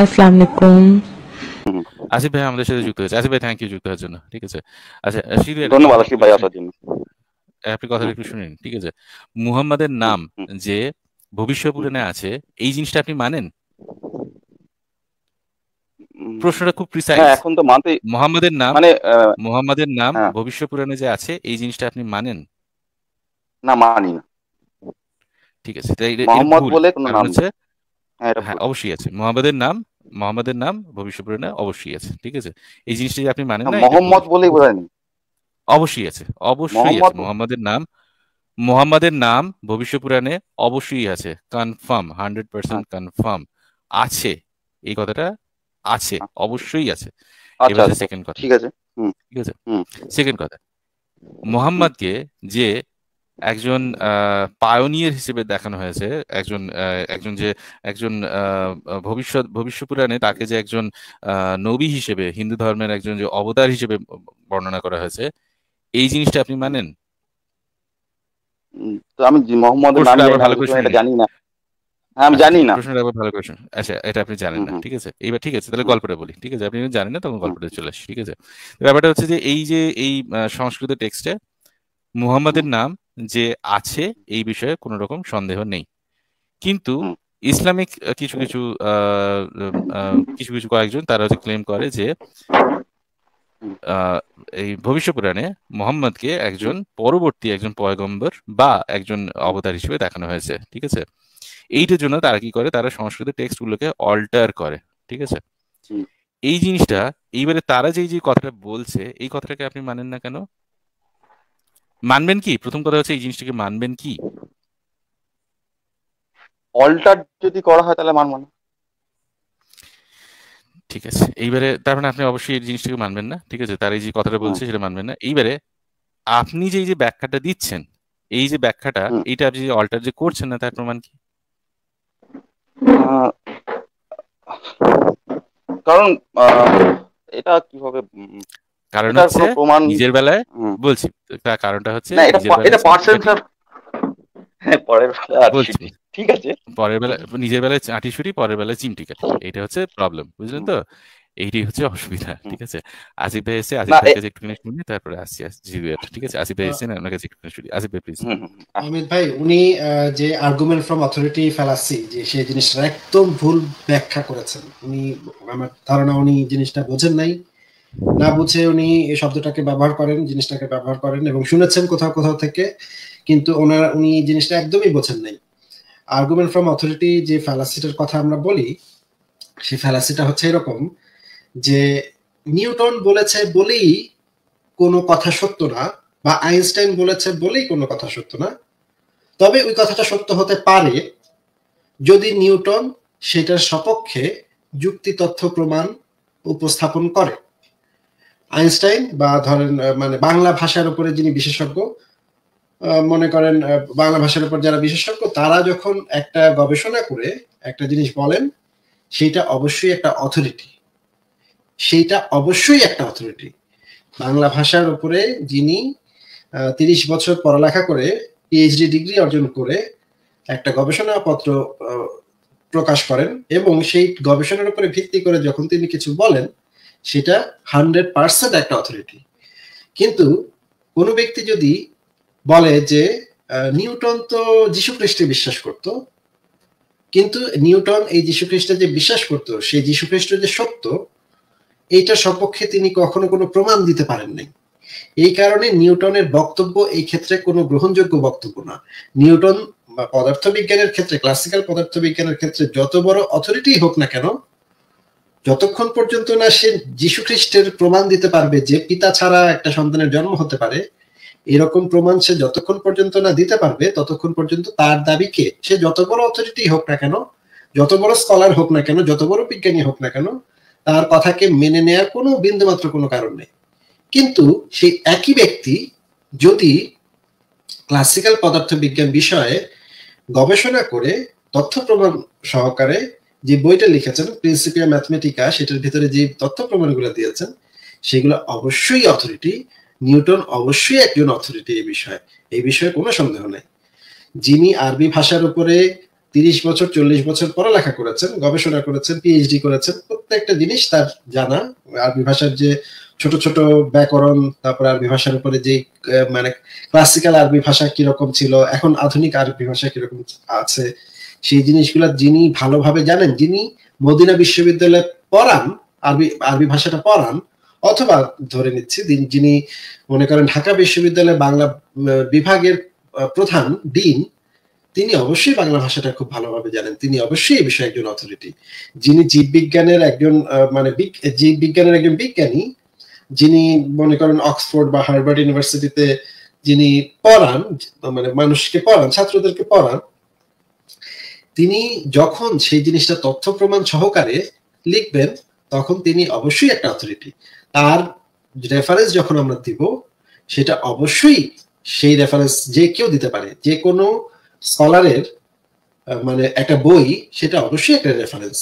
আসসালামু আলাইকুম। আসিফ ভাই আমাদের সাথে যুক্ত হয়েছে। আসিফ ভাই থ্যাংক ইউ যুক্ত হওয়ার জন্য। ঠিক আছে? আচ্ছা শিরু ধন্যবাদ আসিফ ভাই আসার জন্য। আপনি কথাটা একটু শুনেন ঠিক আছে? মুহাম্মাদের নাম যে ভবিষ্য পুরাণে আছে এই জিনিসটা আপনি মানেন? প্রশ্নটা খুব প্রিসাইজ হ্যাঁ এখন তো মানতে মোহাম্মদের নাম মানে মোহাম্মদের নাম হ্যাঁ। ভবিষ্য পুরাণে যে আছে এই জিনিসটা আপনি মানেন? না মানি না। ঠিক আছে মোহাম্মদ বলে কোনো নাম হচ্ছে হ্যাঁ। অবশ্যই আছে। মোহাম্মদের নাম মোহাম্মদের নাম ভবিষ্য পুরাণে অবশ্যই আছে ঠিক আছে? এই জিনিসটা আপনি মানেন না। মোহাম্মদ বলেই বোঝায়নি অবশ্যই আছে অবশ্যই আছে মোহাম্মদের নাম মোহাম্মদের নাম ভবিষ্য পুরাণে অবশ্যই আছে কনফার্ম হান্ড্রেড পার্সেন্ট কনফার্ম আছে এই কথাটা আছে অবশ্যই আছে। আচ্ছা এবার আচ্ছা। সেকেন্ড কথা। ঠিক আছে। ঠিক আছে? সেকেন্ড কথা। মোহাম্মদকে যে একজন পায়োনিয়ার হিসেবে দেখানো হয়েছে। একজন একজন যে একজন আহ, ভবিষ্যৎ ভবিষ্য পুরাণে তাকে যে একজন নবী হিসেবে হিন্দু ধর্মের একজন যে অবতার হিসেবে বর্ণনা করা হয়েছে এই জিনিসটা আপনি মানেন? আমি মোহাম্মদের নাম জানি না, ভালো করে। জানি না। হ্যাঁ আমি জানি না। প্রশ্নটা আবার ভালো করে আচ্ছা এটা আপনি জানেন না। ঠিক আছে? এইবার ঠিক আছে তাহলে গল্পটা বলি ঠিক আছে? আপনি জানেন না তখন গল্পটা চলে আসি ঠিক আছে? ব্যাপারটা হচ্ছে যে এই যে এই সংস্কৃত টেক্সটে মুহাম্মাদের নাম যে আছে এই বিষয়ে কোনো রকম সন্দেহ নেই। কিন্তু ইসলামিক কিছু কিছু কিছু কিছু কয়েকজন তারা হচ্ছে ক্লেম করে যে এই ভবিষ্য পুরাণে মোহাম্মদকে একজন পরবর্তী একজন পয়গম্বর বা একজন অবতার হিসেবে দেখানো হয়েছে ঠিক আছে? এইটার জন্য তারা কি করে? তারা সংস্কৃত টেক্সট গুলোকে অল্টার করে ঠিক আছে? এই জিনিসটা এইবারে তারা যে যে কথাটা বলছে এই কথাটাকে আপনি মানেন না কেন? মানবেন কি? প্রথম কথা হচ্ছে এই জিনিসটাকে মানবেন কি? অল্টার যদি করা হয় তাহলে মানবো না। ঠিক আছে। এইবারে তার মানে আপনি অবশ্যই এই জিনিসটাকে মানবেন না ঠিক আছে? তার এই যে কথাটা বলছে সেটা মানবেন না। এইবারে আপনি যে এই যে ব্যাখ্যাটা দিচ্ছেন এই যে ব্যাখ্যাটা। এইটা আপনি যে অল্টার যে করছেন না তার প্রমাণ কি? কারণ এটা কীভাবে কারণ হচ্ছে প্রমাণ নিজের বেলায় বলছি তার কারণটা হচ্ছে এটা পার্সেন্ট হ্যাঁ পরের বেলা আর বলছি। কি- ঠিক আছে। পরের বেলা নিজের বেলায় চাটি ছুটি পরের বেলায় চিমটি কাটি। এটা হচ্ছে প্রবলেম বুঝলেন তো? এইটাই হচ্ছে অসুবিধা ঠিক আছে? আসিফ ভাই এসে আসিফ ভাইয়ের কাছে একটুখানি শুনি তারপরে আসছি আসছি জিরুয়ার ঠিক আছে? আসিফ ভাই এসেছেন আপনার কাছে একটুখানি শুনি আসিফ ভাই প্লিজ হুম, হুম, হুম। অমিত ভাই উনি আহ, যে আর্গুমেন্ট ফ্রম অথরিটি ফেলাসি যে সেই জিনিসটা একদম ভুল ব্যাখ্যা করেছেন। উনি আমার ধারণা উনি জিনিসটা বোঝেন নাই। না বুঝে উনি এই শব্দটাকে ব্যবহার করেন, জিনিসটাকে ব্যবহার করেন এবং শুনেছেন কোথাও কোথাও থেকে, কিন্তু ওনার, উনি জিনিসটা একদমই বোঝেন নাই। আর্গুমেন্ট ফ্রম অথরিটি যে ফ্যালাসিটার কথা আমরা বলি সেই ফ্যালাসিটা হচ্ছে এরকম যে নিউটন বলেছে বলেই কোনো কথা সত্য না বা আইনস্টাইন বলেছে বলেই কোনো কথা সত্য না। তবে ওই কথাটা সত্য হতে পারে যদি নিউটন সেটার সপক্ষে যুক্তি, তথ্য, প্রমাণ উপস্থাপন করে। আইনস্টাইন বা ধরেন মানে বাংলা ভাষার উপরে যিনি বিশেষজ্ঞ মনে করেন বাংলা ভাষার উপর যারা বিশেষজ্ঞ, তারা যখন একটা গবেষণা করে, একটা জিনিস বলেন সেটা অবশ্যই একটা অথরিটি সেইটা অবশ্যই একটা অথরিটি বাংলা ভাষার উপরে যিনি তিরিশ বছর পড়ালেখা করে পিএইচডি ডিগ্রি অর্জন করে একটা গবেষণাপত্র প্রকাশ করেন এবং সেই গবেষণার উপরে ভিত্তি করে যখন তিনি কিছু বলেন সেটা হান্ড্রেড পার্সেন্ট একটা অথরিটি কিন্তু কোনো ব্যক্তি যদি বলে যে নিউটন তো যীশু খ্রিস্টে বিশ্বাস করত, কিন্তু নিউটন এই যীশু খ্রিস্টে যে বিশ্বাস করত, সেই যীশু খ্রিস্ট যে সত্য এইটার সপক্ষে তিনি কখনো কোনো প্রমাণ দিতে পারেন নাই। এই কারণে নিউটনের বক্তব্য এই ক্ষেত্রে কোনো গ্রহণযোগ্য বক্তব্য না। নিউটন পদার্থবিজ্ঞানের ক্ষেত্রে ক্লাসিক্যাল পদার্থবিজ্ঞানের ক্ষেত্রে যত বড় অথরিটি হোক না কেন যতক্ষণ পর্যন্ত না সে যীশু খ্রিস্টের প্রমাণ দিতে পারবে যে পিতা ছাড়া একটা সন্তানের জন্ম হতে পারে, এরকম প্রমাণ সে যতক্ষণ পর্যন্ত না দিতে পারবে, ততক্ষণ পর্যন্ত তার দাবিকে সে যত বড় অথরিটি হোক না কেন, যত বড় স্কলার হোক না কেন, যত বড় বিজ্ঞানী হোক না কেন, তার কথাকে মেনে নেয়ার কোনো বিন্দুমাত্র কোনো কারণ নেই। কিন্তু সেই একই ব্যক্তি যদি ক্লাসিক্যাল পদার্থবিজ্ঞান বিষয়ে গবেষণা করে, তথ্য প্রমাণ সহকারে যে বইটা লিখেছেন প্রিন্সিপিয়া ম্যাথমেটিকা সেটার ভিতরে যে তথ্য প্রমাণগুলো দিয়েছেন, সেগুলো অবশ্যই অথরিটি নিউটন অবশ্যই একজন অথরিটি এই বিষয়ে। এই বিষয়ে কোনো সন্দেহ নেই। যিনি আরবি ভাষার উপরে তিরিশ বছর, চল্লিশ বছর পড়ালেখা করেছেন, গবেষণা করেছেন পিএইচডি করেছেন, প্রত্যেকটা জিনিস তার জানা। আরবি ভাষার যে ছোট ছোট ব্যাকরণ, তারপর আরবি ভাষার উপরে যে মানে ক্লাসিক্যাল আরবি ভাষা কীরকম ছিল, এখন আধুনিক আরবি ভাষা কীরকম আছে সেই জিনিসগুলো যিনি ভালোভাবে জানেন, যিনি মদিনা বিশ্ববিদ্যালয়ে পড়ান, আরবি আরবি ভাষাটা পড়ান, অথবা ধরে নিচ্ছি যিনি মনে করেন ঢাকা বিশ্ববিদ্যালয়ে বাংলা বিভাগের প্রধান, ডিন, তিনি অবশ্যই বাংলা ভাষাটা খুব ভালোভাবে জানেন। তিনি অবশ্যই এই বিষয়ে একজন অথরিটি যিনি জীববিজ্ঞানের একজন মানে জীববিজ্ঞানের একজন বিজ্ঞানী, যিনি মনে করেন অক্সফোর্ড বা হার্ভার্ড ইউনিভার্সিটিতে যিনি পড়ান মানে মানুষকে পড়ান, ছাত্রদেরকে পড়ান তিনি যখন সেই জিনিসটা তথ্য প্রমাণ সহকারে লিখবেন, তখন তিনি অবশ্যই একটা অথরিটি তার রেফারেন্স যখন আমরা দিব, সেটা অবশ্যই সেই রেফারেন্স যে কেউ দিতে পারে, যে কোনো স্কলারের মানে একটা বই, সেটা অবশ্যই একটা রেফারেন্স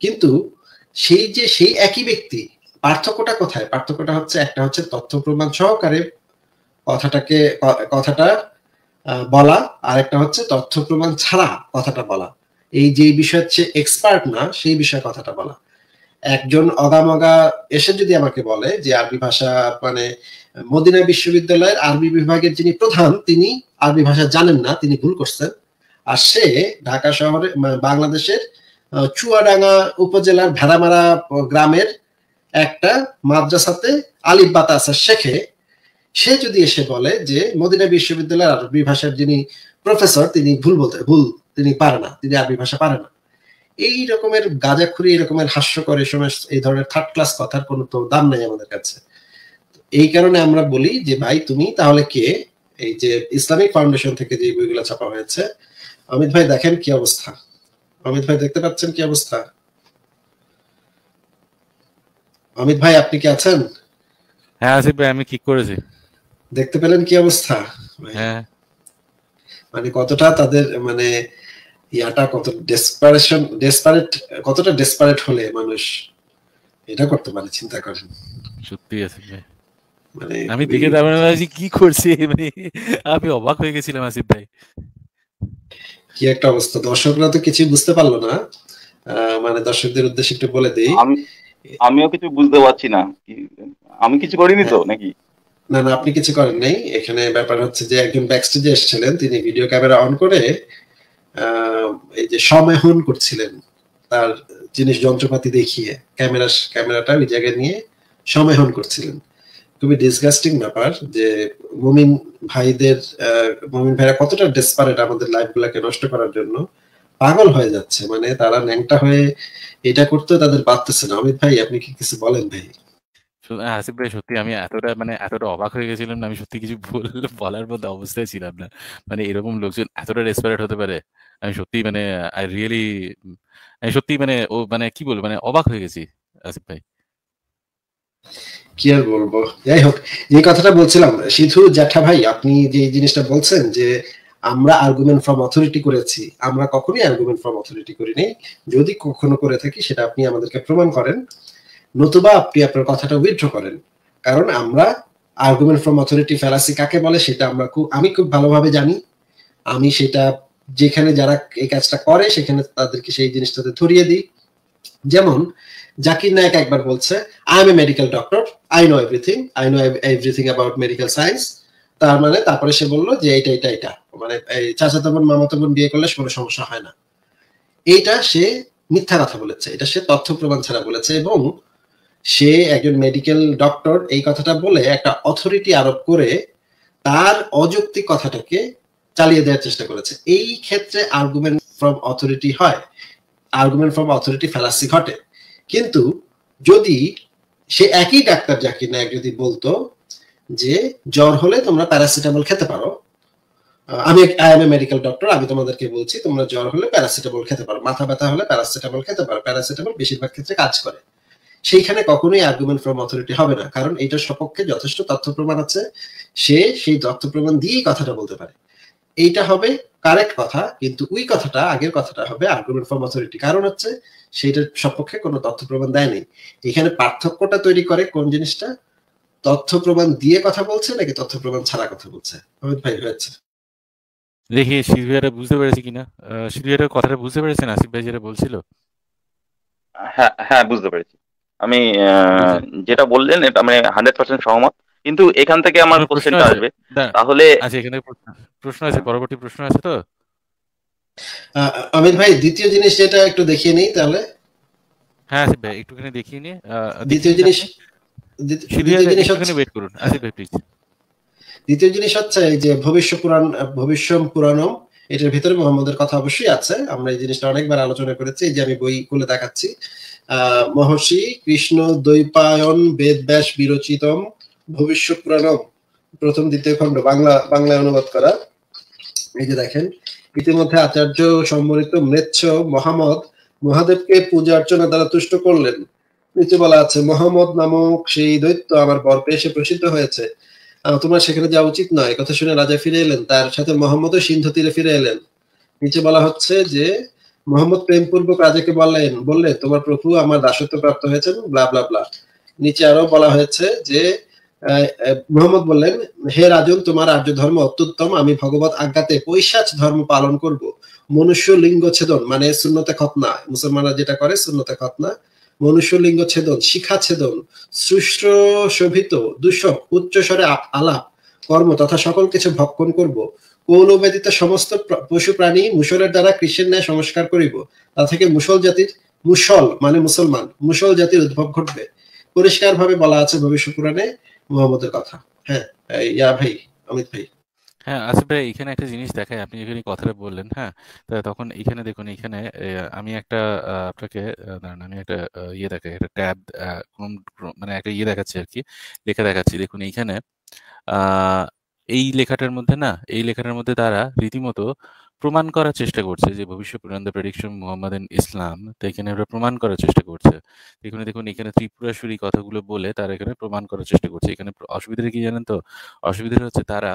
কিন্তু সেই যে সেই একই ব্যক্তি, পার্থক্যটা কোথায়? পার্থক্যটা হচ্ছে, একটা হচ্ছে তথ্য প্রমাণ সহকারে কথাটাকে কথাটা বলা আর একটা হচ্ছে তথ্য প্রমাণ ছাড়া কথাটা বলা। এই যে বিষয় হচ্ছে এক্সপার্ট না, সেই বিষয়ে কথাটা বলা। একজন অগামগা এসে যদি আমাকে বলে যে আরবি ভাষা মানে মদিনা বিশ্ববিদ্যালয়ের আরবি বিভাগের যিনি প্রধান, তিনি আরবি ভাষা জানেন না, তিনি ভুল করছেন। আর সে ঢাকা শহরে বাংলাদেশের চুয়াডাঙ্গা উপজেলার ভেড়ামারা গ্রামের একটা মাদ্রাসাতে আলিফ বাতাসা শেখে সে যদি এসে বলে যে মদিনা বিশ্ববিদ্যালয়ের আরবি ভাষার যিনি প্রফেসর, তিনি ভুল বলতে, ভুল, তিনি পারে না, তিনি আরবি ভাষা পারে না। এই রকমের গাঁজাখুরি, এই রকমের হাস্যকর, এই সময় এই ধরনের থার্ড ক্লাস কথার কোনো তো দাম নেই আমাদের কাছে। এই কারণে আমরা বলি যে, ভাই, তুমি তাহলে কে? এই যে ইসলামিক ফাউন্ডেশন থেকে যে বইগুলো ছাপা হয়েছে। অমিত ভাই, দেখেন কি অবস্থা। অমিত ভাই, দেখতে পাচ্ছেন কি অবস্থা? অমিত ভাই, আপনি কি আছেন? হ্যাঁ আসিফ ভাই, আমি ঠিক করেছি। দেখতে পেলেন কি অবস্থা? হ্যাঁ। মানে কতটা তাদের মানে ইয়াটা কত ডেসপারেশন ডেসপারেট কতটা ডেসপারেট হলে মানুষ এটা করতে পারে চিন্তা করেন। সত্যি ভাই। মানে আমি দেখে তারপরে কি করছি? মানে আমি অবাক হয়ে গেছিলাম আসিফ ভাই। কি একটা অবস্থা। দর্শকরা তো কিছু বুঝতে পারল না। মানে দর্শকদের উদ্দেশ্যে একটু বলে দেই। আমিও কিছু বুঝতে পারছি না। আমি কিছু করিনি তো নাকি? না না, আপনি কিছু করেন নাই। এখানে ব্যাপার হচ্ছে যে একজন ব্যাকস্টেজে এসেছিলেন, তিনি ভিডিও ক্যামেরা অন করে এই যে সমেহন করছিলেন তার জিনিস যন্ত্রপাতি দেখিয়ে, ক্যামেরা, ক্যামেরাটা ওই জায়গায় নিয়ে সমেহন করছিলেন। খুবই ডিসগাস্টিং ব্যাপার যে মুমিন ভাইদের মুমিন ভাইরা কতটা ডেসপারেট আমাদের লাইফ গুলাকে নষ্ট করার জন্য। পাগল হয়ে যাচ্ছে মানে তারা ন্যাংটা হয়ে এটা করতে তাদের পারতেছে না। অমিত ভাই, আপনি কি কিছু বলেন ভাই? আসিফ ভাই, সত্যি আমি এতটা মানে এতটা অবাক হয়ে গেছিলাম না, আমি সত্যি কিছু বলার মধ্যে অবস্থায় ছিলাম না। মানে এরকম লোকজন এতটা ডেসপারেট হতে পারে, আমি সত্যি মানে আই রিয়েলি আমি সত্যি মানে ও মানে কি বলব মানে অবাক হয়ে গেছি, আসিফ ভাই। কি আর বলব? যাই হোক, যে কথাটা বলছিলাম, সিধু জ্যাঠা ভাই, আপনি যে জিনিসটা বলছেন যে আমরা আর্গুমেন্ট ফ্রম অথরিটি করেছি, আমরা কখনোই আর্গুমেন্ট ফ্রম অথরিটি করিনি। যদি কখনো করে থাকি, সেটা আপনি আমাদেরকে প্রমাণ করেন। নতুবা আপনি আপনার কথাটা উইথড্র করেন। কারণ আমরা আর্গুমেন্ট ফ্রম অথরিটি ফেলাসি কাকে বলে সেটা আমরা খুব আমি খুব ভালোভাবে জানি। আমি সেটা যেখানে যারা এই কাজটা করে সেখানে তাদেরকে সেই জিনিসটাতে ধরিয়ে দিই। যেমন জাকির নায়ক একবার বলছে I am a medical doctor I know everything I know everything about medical science তার মানে তারপরে সে বলল যে এটা এটা এটা মানে এই চাচাতো বোন, মামাতো বোন বিয়ে করলে কোনো সমস্যা হয় না। এইটা সে মিথ্যা কথা বলেছে। এটা সে তথ্য প্রমাণ ছাড়া বলেছে এবং সে একজন মেডিকেল ডক্টর এই কথাটা বলে একটা অথরিটি আরোপ করে তার অযৌক্তিক কথাটাকে চালিয়ে দেওয়ার চেষ্টা করেছে। এই ক্ষেত্রে আর্গুমেন্ট ফ্রম অথরিটি হয় আর্গুমেন্ট ফ্রম অথরিটি ফেলাসি ঘটে। কিন্তু যদি সে একই ডাক্তার জাকির নায়ক যদি বলতো যে, জ্বর হলে তোমরা প্যারাসিটামল খেতে পারো। আমি I am a medical doctor আমি তোমাদেরকে বলছি, তোমরা জ্বর হলে প্যারাসিটামল খেতে পারো, মাথা ব্যথা হলে প্যারাসিটামল খেতে পারো। প্যারাসিটামল বেশিরভাগ ক্ষেত্রে কাজ করে। সেইখানে কখনোই আর্গুমেন্ট ফ্রম অথরিটি হবে না। কারণ এটার সপক্ষে যথেষ্ট তথ্য প্রমাণ আছে। সে সেই তথ্য প্রমাণ দিয়েই কথাটা বলতে পারে। এইটা হবে কারেক্ট কথা কিন্তু ওই কথাটা আগের কথাটা হবে আর্গুমেন্ট ফ্রম অথরিটি কারণ হচ্ছে সেইটার সপক্ষে কোনো তথ্য প্রমাণ দেয়নি এখানে পার্থক্যটা তৈরি করে কোন জিনিসটা? তথ্য প্রমাণ দিয়ে কথা বলছে নাকি তথ্য প্রমাণ ছাড়া কথা বলছে? অমিত ভাই হয়েছে দেখি শিলভিয়াটা বুঝতে পেরেছে কিনা? শিলভিয়াটার কথাটা বুঝতে পেরেছেন আসিফ ভাই যেটা বলছিল? হ্যাঁ হ্যাঁ বুঝতে পেরেছি। আমি আহ, যেটা বললেন এটা আমি হান্ড্রেড পার্সেন্ট সহমত। কিন্তু এখান থেকে আমার প্রশ্ন কোশ্চেনটা আসবে। তাহলে আচ্ছা এখানে প্রশ্ন- প্রশ্ন আছে পরবর্তী প্রশ্ন আছে তো? আহ, অমিত ভাই দ্বিতীয় জিনিস যেটা একটু দেখিয়ে নিই তাহলে। হ্যাঁ আসিফ ভাই একটুখানি দেখিয়ে নিয়ে দ্বিতীয় জিনিস দ্বিতীয় জিনিস হচ্ছে ওয়েট করুন। আসিফ ভাই প্লিজ দ্বিতীয় জিনিস হচ্ছে এই যে ভবিষ্য পুরাণ ভবিষ্য পুরাণম এটার ভিতরে মোহাম্মদের কথা অবশ্যই আছে। আমরা এই জিনিসটা অনেকবার আলোচনা করেছি এই যে আমি বই খুলে দেখাচ্ছি। মহর্ষি কৃষ্ণ দ্বৈপায়ন বেদ ব্যাস বিরচিতম ভবিষ্য পুরাণম প্রথম দ্বিতীয় খণ্ড বাংলা বাংলায় অনুবাদ করা। এই যে দেখেন ইতিমধ্যে আচার্য সম্বলিত মৃচ্ছ মহামদ মহাদেবকে পূজা অর্চনা দ্বারা তুষ্ট করলেন। নিচে বলা আছে মোহাম্মদ নামক সেই দৈত্য আমার বর পেয়ে এসে প্রসিদ্ধ হয়েছে। আহ, তোমার সেখানে যাওয়া উচিত নয়। কথা শুনে রাজা ফিরে এলেন তার সাথে মোহাম্মদও সিন্ধু তীরে ফিরে এলেন। নিচে বলা হচ্ছে যে মোহাম্মদ প্রেমপূর্বক রাজাকে বললেন বললেন তোমার প্রভু আমার দাসত্ব প্রাপ্ত হয়েছেন ব্লা ব্লা ব্লা নিচে আরও বলা হয়েছে যে মোহাম্মদ বললেন, হে রাজন, তোমার আর্য ধর্ম অত্যুত্তম, আমি ভগবত আজ্ঞাতে পৈশাচ ধর্ম পালন করব। মনুষ্য লিঙ্গ ছেদন মানে শূন্যতে খতনা মুসলমানরা যেটা করে শূন্যতে খতনা মনুষ্য লিঙ্গ ছেদন, শিখা ছেদন সৃষ্ট শোভিত দূষক উচ্চস্বরে আলাপ, কর্ম, তথা সকল কিছু ভক্ষণ করব। কৌল ব্যতীত সমস্ত পশু প্রাণী মুসলের দ্বারা কৃষ্ণের ন্যায় সংস্কার করিব। তা থেকে মুসল জাতির মুসল মানে মুসলমান মুসল জাতির উদ্ভব ঘটবে। পরিষ্কার ভাবে বলা আছে ভবিষ্য পুরাণে মোহাম্মদের কথা। হ্যাঁ ইয়া ভাই, অমিত ভাই। হ্যাঁ আসিফ ভাই, এখানে একটা জিনিস দেখায় আপনি এখানে কথাটা বললেন হ্যাঁ? তখন এখানে দেখুন, এখানে আমি একটা আপনাকে দাঁড়ান, আমি একটা ইয়ে দেখাই, একটা ট্যাব মানে একটা ইয়ে দেখাচ্ছি আর কি, লেখা দেখাচ্ছি। দেখুন, এইখানে এই লেখাটার মধ্যে না, এই লেখাটার মধ্যে তারা রীতিমতো প্রমাণ করার চেষ্টা করছে যে ভবিষ্যৎ পুরাণ প্রেডিকশন মোহাম্মদ ইসলাম তো এখানে ওরা প্রমাণ করার চেষ্টা করছে। এখানে দেখুন, এখানে ত্রিপুরাসুরি কথাগুলো বলে তারা এখানে প্রমাণ করার চেষ্টা করছে। এখানে অসুবিধাটা কি জানেন তো? অসুবিধাটা হচ্ছে তারা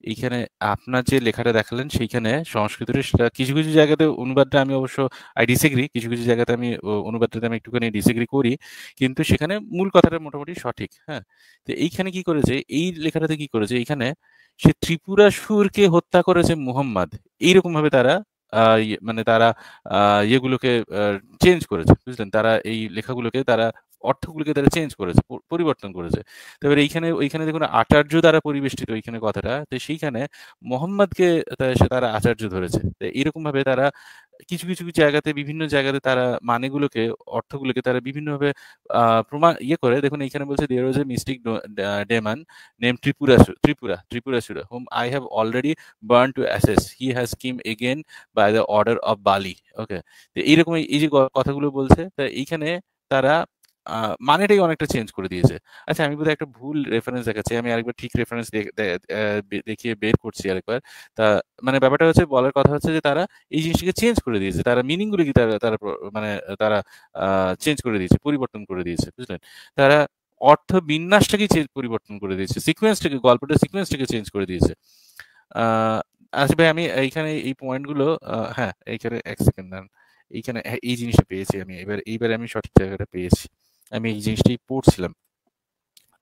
এইখানে আপনার যে লেখাটা দেখালেন, সেইখানে সংস্কৃতের সেটা কিছু কিছু জায়গাতে অনুবাদটা আমি অবশ্য আই ডিসএগ্রি কিছু কিছু জায়গাতে আমি অনুবাদটাতে আমি একটুখানি ডিসএগ্রি করি। কিন্তু সেখানে মূল কথাটা মোটামুটি সঠিক হ্যাঁ? তো এইখানে কি করেছে, এই লেখাটাতে কি করেছে, এইখানে সে ত্রিপুরা সুরকে হত্যা করেছে মুহাম্মদ। এইরকম ভাবে তারা ইয়ে- মানে তারা ইয়েগুলোকে চেঞ্জ করেছে, বুঝলেন? তারা এই লেখাগুলোকে তারা অর্থগুলোকে তারা চেঞ্জ করেছে পরিবর্তন করেছে। তারপরে এইখানে, ওইখানে দেখুন আচার্য দ্বারা পরিবেষ্টিত ওইখানে কথাটা, তো সেইখানে মোহাম্মদকে সে, তারা আচার্য ধরেছে। তো এইরকম ভাবে তারা কিছু কিছু জায়গাতে, বিভিন্ন জায়গাতে তারা মানেগুলোকে, অর্থগুলোকে তারা বিভিন্নভাবে প্রমাণ ইয়ে করে। দেখুন এখানে বলছে there was a mystic demon name Tripura Tripura Tripura Tripurasura whom I have already burn to ashes he has come again by the order of Bali okay তো এইরকম এই যে কথাগুলো বলছে, তা এইখানে তারা মানেটাই অনেকটা চেঞ্জ করে দিয়েছে। আচ্ছা আমি বোধহয় একটা ভুল রেফারেন্স দেখাচ্ছি আমি আরেকবার ঠিক রেফারেন্স দেখিয়ে বের করছি আরেকবার। তা মানে ব্যাপারটা হচ্ছে বলার কথা হচ্ছে যে তারা এই জিনিসটাকে চেঞ্জ করে দিয়েছে। তারা মিনিংগুলো কি তারা তারা মানে তারা চেঞ্জ করে দিয়েছে পরিবর্তন করে দিয়েছে বুঝলেন? তারা অর্থ বিন্যাসটাকে চেঞ্জ পরিবর্তন করে দিয়েছে সিকোয়েন্সটাকে গল্পটা সিকোয়েন্সটাকে চেঞ্জ করে দিয়েছে। আচ্ছা ভাই আমি এইখানে এই পয়েন্টগুলো হ্যাঁ এইখানে এক সেকেন্ড দাঁড়ান। এইখানে হ্যাঁ, এই জিনিসটা পেয়েছি আমি। এবার এইবার আমি সঠিক জায়গাটা পেয়েছি। আমি এই জিনিসটাই পড়ছিলাম।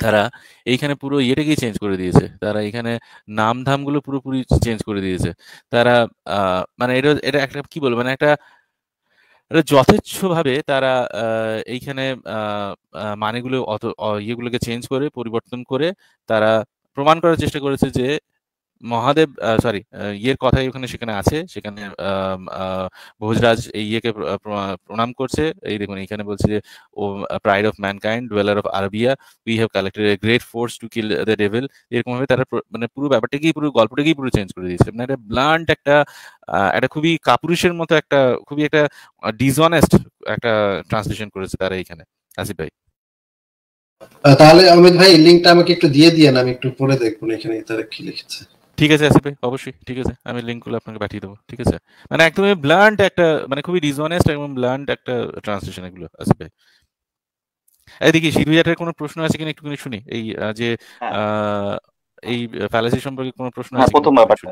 তারা এইখানে পুরো ইয়েটাকেই চেঞ্জ করে দিয়েছে। তারা এখানে নাম ধামগুলো পুরোপুরি চেঞ্জ করে দিয়েছে। তারা মানে এটা এটা একটা কি বলব মানে একটা যথেচ্ছভাবে তারা এইখানে মানেগুলো অত ইয়েগুলোকে চেঞ্জ করে, পরিবর্তন করে তারা প্রমাণ করার চেষ্টা করেছে যে মহাদেব সরি ইয়ের কথাই ওখানে সেখানে আছে। সেখানে ভোজরাজ এই ইয়েকে প্র- প্র- প্রণাম করছে। এই দেখুন এখানে বলছে যে, O pride of mankind dweller of Arabia we have collected a great force to kill the devil এরকম ভাবে তারা মানে পুরো ব্যাপারটাকেই, পুরো গল্পটাকেই পুরো চেঞ্জ করে দিয়েছে। মানে একটা ব্লান্ট একটা একটা খুবই কাপুরুষের মতো একটা, খুবই একটা ডিসঅনেস্ট একটা ট্রান্সলেশন করেছে তারা এখানে আসিফ ভাই। তাহলে অমিত ভাই লিঙ্কটা আমাকে একটু দিয়ে দিয়ে আমি একটু পড়ে দেখব এখানে তারা কি লিখেছে। ঠিক আছে আসিফ ভাই অবশ্যই ঠিক আছে আমি লিঙ্কগুলো আপনাকে পাঠিয়ে দেবো ঠিক আছে? মানে একদমই ব্লান্ট একটা মানে খুবই ডিসঅনেস্ট এবং ব্লান্ট একটা ট্রান্সলেশন এগুলো আসিফ ভাই। এদিকে সিধুজাটের কোনো প্রশ্ন আছে কিনা একটুখানি শুনি? এই যে হ্যাঁ। এই ফ্যালাসি সম্পর্কে কোনো প্রশ্ন হ্যাঁ আছে প্রথম ব্যাপারটা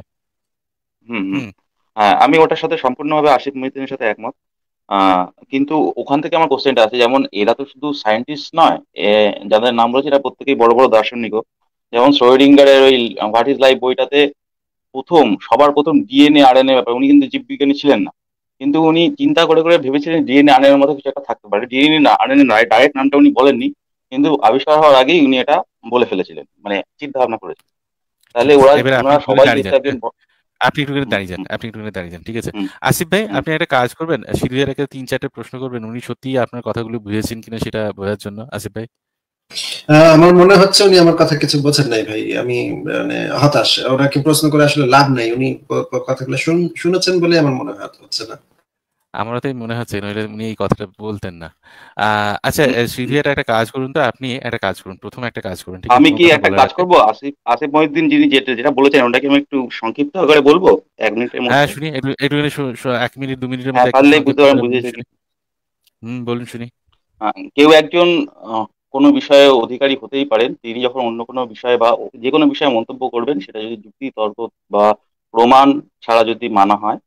হুম। হ্যাঁ আমি ওটার সাথে সম্পূর্ণভাবে আশিফ মহিউদ্দিনের সাথে একমত। কিন্তু ওখান থেকে আমার কোশ্চেনটা আছে যেমন এরা তো শুধু সায়েন্টিস্ট নয় যাদের নাম রয়েছে এরা প্রত্যেকেই বড় বড় দার্শনিকও। যেমন শ্রোডিঙ্গারের ওই হোয়াট ইজ লাইফ বইটাতে প্রথম সবার প্রথম ডিএনএ আরএনএ ব্যাপার উনি কিন্তু জীববিজ্ঞানী ছিলেন না। কিন্তু উনি চিন্তা করে করে ভেবেছিলেন ডিএনএ আরএনএর মতো কিছু একটা থাকতে পারে। ডিএনএ না আরএনএ ডাইরেক্ট নামটা উনি বলেননি কিন্তু আবিষ্কার হওয়ার আগেই উনি এটা বলে ফেলেছিলেন মানে চিন্তা ভাবনা করেছিলেন। তাহলে ওরা একটু সবাই আপনি একটু করে দাঁড়িয়ে যান আপনি একটু করে দাঁড়িয়ে যান ঠিক আছে? আসিফ ভাই আপনি একটা কাজ করবেন সিরিয়ারকে তিন চারটে প্রশ্ন করবেন উনি সত্যি আপনার কথাগুলো বুঝেছেন কিনা সেটা বোঝার জন্য। আসিফ ভাই? আমার মনে হচ্ছে উনি আমার কথা কিছু বোঝেন নাই ভাই। আমি মানে হতাশ। ওনাকে প্রশ্ন করে আসলে লাভ নাই। উনি কথাগুলো শুনেছেন বলে আমার মনে হয় হচ্ছে না। আমারও তাই মনে হচ্ছে নইলে উনি এই কথাটা বলতেন না। আচ্ছা সিরিয়ার একটা কাজ করুন তো আপনি একটা কাজ করুন প্রথম একটা কাজ করুন ঠিক আমি কি একটা কাজ করব? আসিফ আসিফ মহিউদ্দিন যিনি যেটা যেটা বলেছেন ওটাকে আমি একটু সংক্ষিপ্ত করে বলব? এক মিনিটের মধ্যে। হ্যাঁ শুনি একটু এক মিনিট দু মিনিটের হ্যাঁ মধ্যে একটু পারলে বুঝতে হুম বলুন শুনি। আহ, কেউ একজন কোনো বিষয়ে অধিকারী হতেই পারেন। তিনি যখন অন্য কোনো বিষয়ে বা যে কোনো বিষয়ে মন্তব্য করবেন, সেটা যদি যুক্তি, তর্ক বা প্রমাণ ছাড়া যদি মানা হয়,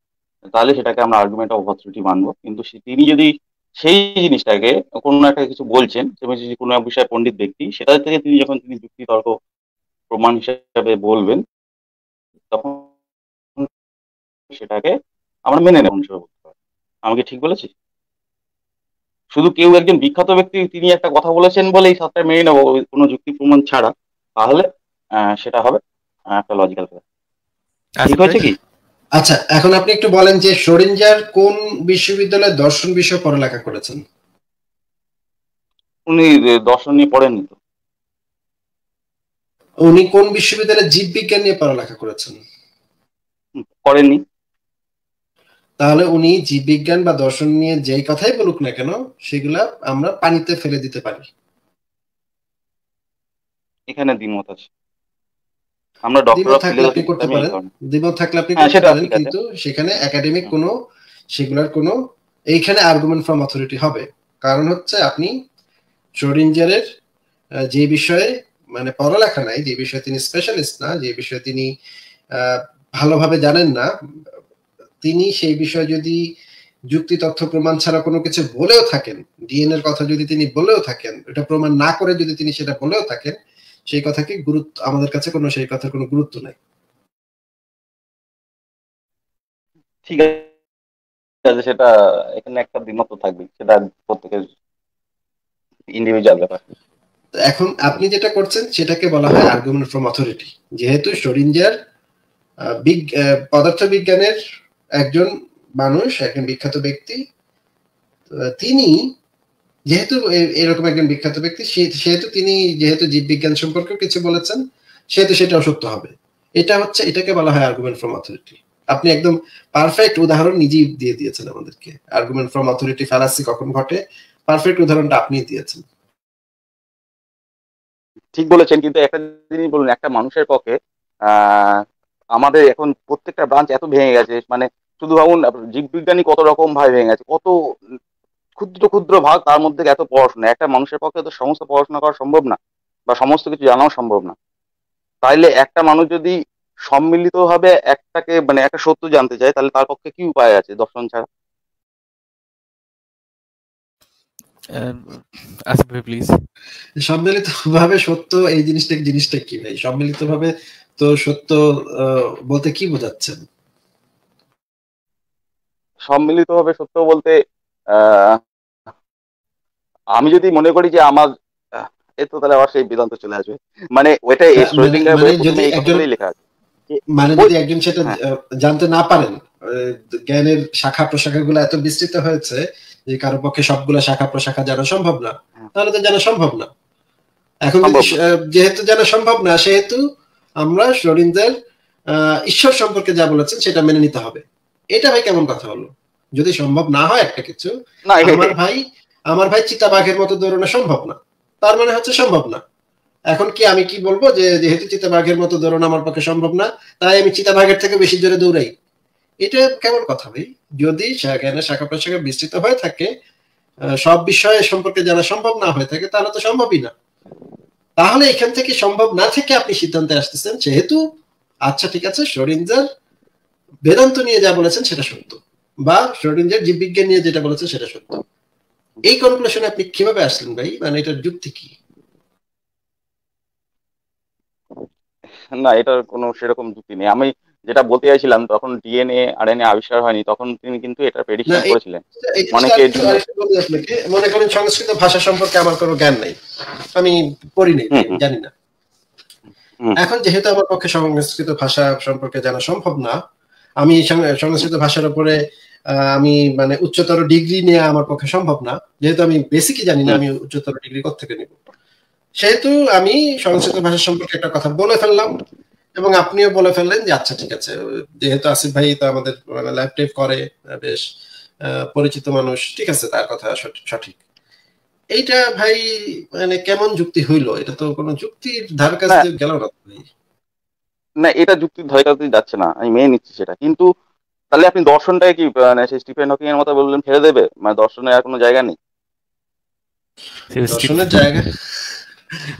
তাহলে সেটাকে আমরা আর্গুমেন্ট অফ অথরিটি মানবো। কিন্তু তিনি যদি সেই জিনিসটাকে কোনো একটা কিছু বলছেন কোনো এক বিষয়ে পণ্ডিত ব্যক্তি, সেটা থেকে তিনি যখন তিনি যুক্তি, তর্ক, প্রমাণ হিসাবে বলবেন, তখন সেটাকে আমরা মেনে নেব আমি কি ঠিক বলেছি? শুধু কেউ একজন বিখ্যাত ব্যক্তি তিনি একটা কথা বলেছেন বলেই সাতটা মেনে নেব কোনো যুক্তি প্রমাণ ছাড়া। তাহলে সেটা হবে একটা লজিক্যাল ঠিক আসিফ হয়েছে কি? আচ্ছা এখন আপনি একটু বলেন যে সরিঞ্জার কোন বিশ্ববিদ্যালয়ে দর্শন বিষয়ে পড়ালেখা করেছেন? উনি দর্শন নিয়ে পড়েননি তো। উনি কোন বিশ্ববিদ্যালয়ে জীববিজ্ঞান নিয়ে পড়ালেখা করেছেন? করেননি। তাহলে উনি জীববিজ্ঞান বা দর্শন নিয়ে যেই কথাই বলুক না কেন সেগুলা আমরা পানিতে ফেলে দিতে পারি। এখানে দ্বিমত আছে। আমরা ডক্টর অফ ফিলোসফি করতে পারেন। দ্বিমত থাকলে আপনি হ্যাঁ করতে পারেন কিন্তু সেখানে একাডেমিক কোনো সেগুলার কোনো এইখানে আর্গুমেন্ট ফ্রম অথরিটি হবে। কারণ হচ্ছে আপনি শরিঞ্জারের যে বিষয়ে মানে পড়ালেখা নাই যে বিষয়ে তিনি স্পেশালিস্ট না যে বিষয়ে তিনি আহ, ভালোভাবে জানেন না তিনি সেই বিষয়ে যদি যুক্তি তথ্য প্রমাণ ছাড়া কোনো কিছু বলেও থাকেন ডিএনএ এর কথা যদি তিনি বলেও থাকেন এটা প্রমাণ না করে যদি তিনি সেটা বলেও থাকেন সেই কথাকে গুরুত্ব আমাদের কাছে কোনো সেই কথার কোনো গুরুত্ব নাই? ঠিক আছে সেটা এখানে একটা দ্বিমত থাকবে সেটা প্রত্যেকের ইন্ডিভিজুয়াল ব্যাপার। এখন আপনি যেটা করছেন সেটাকে বলা হয় আর্গুমেন্ট ফ্রম অথরিটি যেহেতু আহ, পদার্থবিজ্ঞানের একজন মানুষ, একজন বিখ্যাত ব্যক্তি তিনি যেহেতু এরকম একজন বিখ্যাত ব্যক্তি সেহেতু তিনি যেহেতু জীববিজ্ঞান সম্পর্কে কিছু বলেছেন, সেহেতু সেটা সত্য হবে। এটা হচ্ছে, এটাকে বলা হয় আর্গুমেন্ট ফ্রম অথরিটি আপনি একদম পারফেক্ট উদাহরণ নিজেই দিয়ে দিয়েছেন আমাদেরকে। আর্গুমেন্ট ফ্রম অথরিটি ফ্যালাসি কখন ঘটে পারফেক্ট উদাহরণটা আপনি দিয়েছেন। ঠিক বলেছেন, কিন্তু একটা জিনিস বলুন, একটা মানুষের পক্ষে আমাদের এখন প্রত্যেকটা ব্রাঞ্চ এত ভেঙে গেছে মানে শুধু ভাবুন জীববিজ্ঞানী কত রকম ভাবে ভেঙে গেছে, কত ক্ষুদ্র ক্ষুদ্র ভাগ তার মধ্যে এত পড়াশোনা, একটা মানুষের পক্ষে তো সমস্ত পড়াশোনা করা সম্ভব না, বা সমস্ত কিছু জানাও সম্ভব না। তাইলে একটা মানুষ যদি সম্মিলিতভাবে একটাকে মানে একটা সত্য জানতে চায়, তাহলে তার পক্ষে কি উপায় আছে দর্শন ছাড়া? আসিফ ভাই প্লিজ সম্মিলিত ভাবে সত্য এই জিনিসটা জিনিসটা কি ভাই? সম্মিলিত ভাবে তো সত্য আহ, বলতে কি বোঝাচ্ছেন? সম্মিলিতভাবে সত্য বলতে আমি যদি মনে করি যে আমার এতো তাহলে আবার সেই বেদান্ত চলে আসবে। মানে ওইটা মানে মানে বইয়ে যদি একজন লেখা আছে। মানে যদি একজন সেটা হ্যাঁ। জানতে না পারেন জ্ঞানের শাখা প্রশাখা গুলো এত বিস্তৃত হয়েছে যে কারও পক্ষে সবগুলো শাখা প্রশাখা জানা সম্ভব না হ্যাঁ, তাহলে তো জানা সম্ভব না। এখন যেহেতু জানা সম্ভব না সেহেতু আমরা শরীরদের ঈশ্বর সম্পর্কে যা বলেছেন সেটা মেনে নিতে হবে। এটা ভাই কেমন কথা হলো? যদি সম্ভব না হয় একটা কিছু আমার ভাই আমার ভাই চিতাবাঘের মতো দৌড়ানো সম্ভব না। তার মানে হচ্ছে সম্ভব না। এখন কি আমি কি বলব যে যেহেতু চিতাবাঘের মতো দৌড়ানো আমার পক্ষে সম্ভব না তাই আমি চিতাবাঘের থেকে বেশি জোরে দৌড়াই। এটা কেমন কথা ভাই? যদি জ্ঞানের শাখা প্রশাখা বিস্তৃত হয়ে থাকে সব বিষয়ে সম্পর্কে জানা সম্ভব না হয়ে থাকে, তাহলে তো সম্ভবই না। তাহলে এখান থেকে সম্ভব না থেকে আপনি সিদ্ধান্তে আসতেছেন, যেহেতু আচ্ছা ঠিক আছে সরিঞ্জার বেদান্ত নিয়ে যা বলেছেন সেটা সত্য, বা সরিঞ্জার জীববিজ্ঞান নিয়ে যেটা বলেছেন সেটা সত্য। এই কনক্লুশনে আপনি কীভাবে আসলেন ভাই? মানে এটার যুক্তি কি? না, এটার কোনো সেরকম যুক্তি নেই। আমি যেটা বলতে চাইছিলাম তখন ডিএনএ আরএনএ আবিষ্কার হয়নি তখন তিনি কিন্তু এটা প্রেডিকশন করেছিলেন। এই মানে করেন সংস্কৃত ভাষা সম্পর্কে আমার কোনো জ্ঞান নাই। আমি পড়ি নাই। জানি না। এখন যেহেতু আমার পক্ষে সংস্কৃত ভাষা সম্পর্কে জানা সম্ভব না আমি সংস্কৃত ভাষার উপরে আমি মানে উচ্চতর ডিগ্রি নেওয়া আমার পক্ষে সম্ভব না। যেহেতু আমি বেসিকই জানি না আমি উচ্চতর ডিগ্রি থেকে নিব? সেহেতু আমি সংস্কৃত ভাষা সম্পর্কে একটা কথা বলে ফেললাম। এবং আপনিও বলে ফেললেন যে আচ্ছা ঠিক আছে যেহেতু আসিফ ভাই তো আমাদের মানে ল্যাব টেপ করে বেশ আহ, পরিচিত মানুষ ঠিক আছে তার কথা সঠিক। এইটা ভাই মানে কেমন যুক্তি হইল? এটা তো কোনো যুক্তির ধার কাছে না। গেল না ভাই। না এটা যুক্তির ধরে কাজে যাচ্ছে না আমি মেনে নিচ্ছি সেটা। কিন্তু তাহলে আপনি দর্শনটাকে কি মানে সেই স্টিফেন হকিং এর মতো বললেন ফেলে দেবে? মানে দর্শনের আর কোনো জায়গা নেই? দর্শনের জায়গা